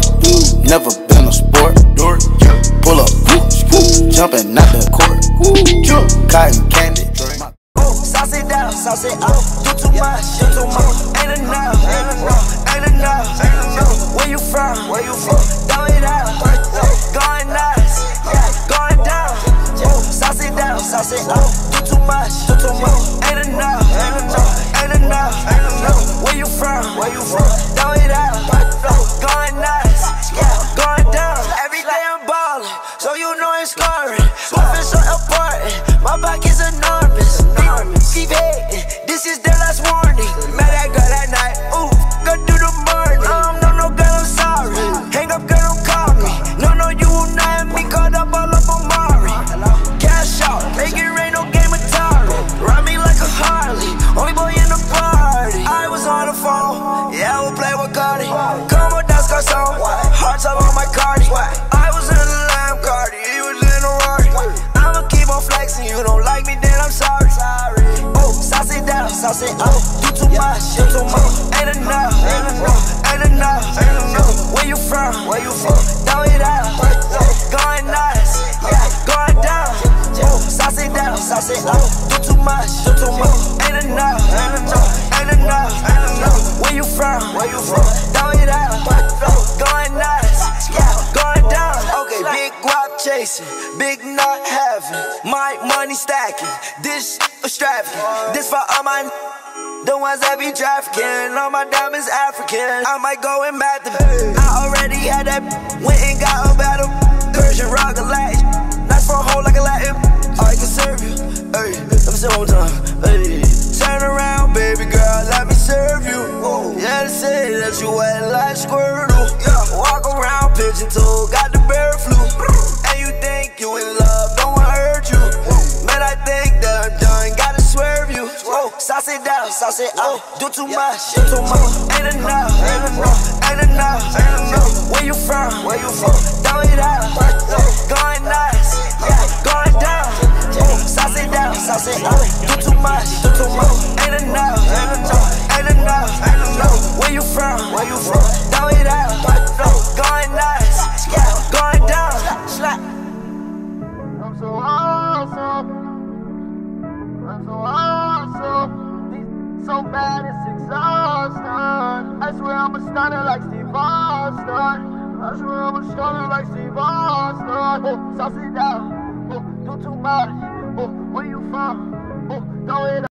door. Never been a sport. Pull up, jumping out the court. Cotton candy. Oh, sauce it down, sauce it up. Do too much, do too much. Ain't enough, ain't enough, ain't enough, ain't enough. Where you from? Where you from? Throw it out, going nuts, yeah, going down. Oh, sauce it down, sauce it up. Do too much, do too much. Ain't enough, ain't enough, ain't enough, ain't enough. Where you from? Where you from? Throw it out, going nuts, is their too much, do too much. Ain't enough, ain't enough, ain't enough. Where you from? Where you from? Throw it out, going nuts, going down. Sauce it down, sauce it up. Do too much, do too much. Ain't enough, ain't enough, ain't enough, ain't enough. Where you from? Where you from? Throw it out, going nuts, going down. Okay, big guap chasing, big not having, my money stacking. This extravagant, this for all my. The ones that be trafficking, all my diamonds African. I might go and mad them. I already had that, went and got a battle. Persian rock a Latin, nice for a hole like a Latin. I can serve you, hey, let me say one time, hey. Turn around, baby girl, let me serve you. Yeah, they say that you wet like Squirtle. Yeah, walk around pigeon toe, got the bear flu. And you think you in love, don't Uh, oh, sauce it uh, down, sauce it up. Do too much, do too much. Ain't enough, ain't enough, ain't enough, ain't enough. Where you from? Where you from? Throw it out, going nuts, going down. Oh, sauce it down, sauce it up. Do too much, do too much. Ain't enough, ain't enough, ain't enough, ain't enough. Where you from? Where you from? Throw it out, going nuts, yeah, going down. I'm so awesome. I'm so awesome. So bad it's exhausting. I swear I'm a stunner like Steve Austin. I swear I'm a stunner like Steve Austin. Oh, sauce it down. Oh, do too much. Oh, where you from? Oh, throw it